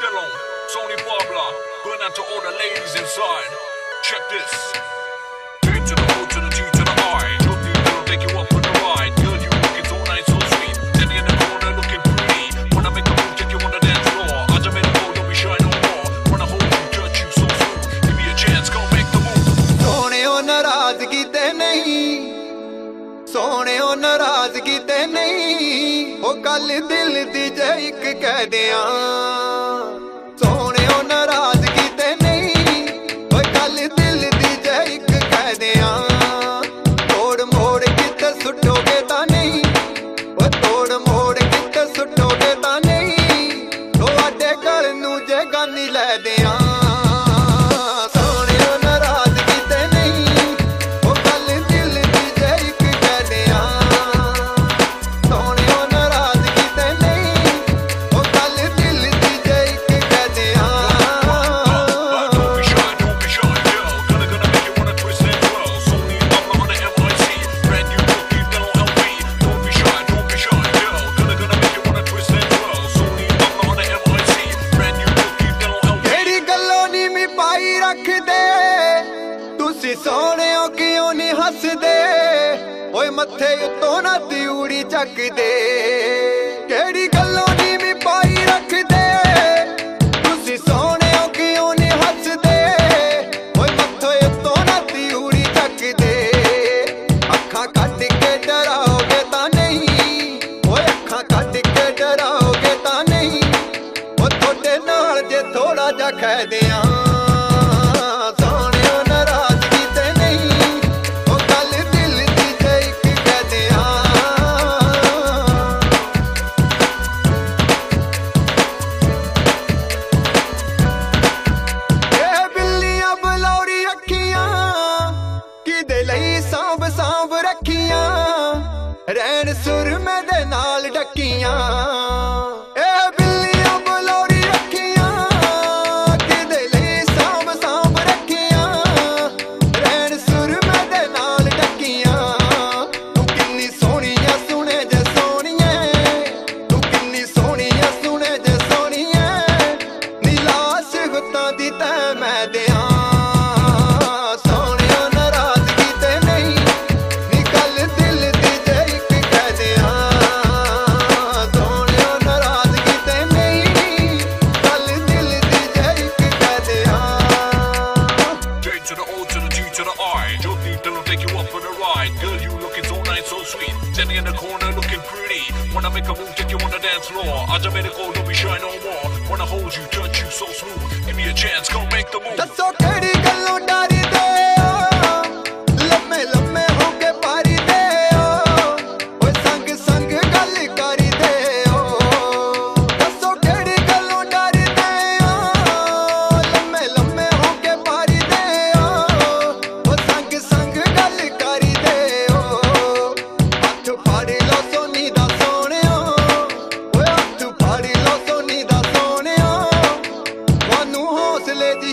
Dillon, Tony Barbla, going out to all the ladies inside. Check this. ਨਾਰਾਜ਼ਗੀ ਤੇ ਨਹੀਂ ਉਹ ਕੱਲ ਦਿਲ ਦੀ ਜੇ ਇੱਕ ਕਹਿ ਦਿਆਂ। ਮੱਥੇ ਉਤੋਂ ਨਾ ਦਿਉੜੀ ਚੱਕਦੇ। ਕਿਹੜੀ ਗੱਲੋਂ ਨੀਵੀਂ ਪਾਈ ਰੱਖਦੇ? ਤੁਸੀਂ ਸੋਹਣਿਓ ਕਿਉਂ ਨਹੀਂ ਹੱਸਦੇ? ਓਏ ਮੱਥੇ ਉਤੋਂ ਨਾ ਦਿਉੜੀ ਚੱਕਦੇ। ਅੱਖਾਂ ਕੱਢ ਕੇ ਡਰਾਓਗੇ ਤਾਂ ਨਹੀਂ। ਓਏ ਅੱਖਾਂ ਕੱਢ ਕੇ ਡਰਾਓਗੇ ਤਾਂ ਨਹੀਂ। ਉਹ ਤੁਹਾਡੇ ਨਾਲ ਜੇ ਥੋੜਾ ਜਿਹਾ ਖੈਦੇ looking pretty. Wanna make a move, take you on the dance floor. I just made a call, don't be shy no more. Wanna hold you, touch you so smooth. Give me a chance, go make the move. That's okay,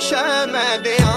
شمالي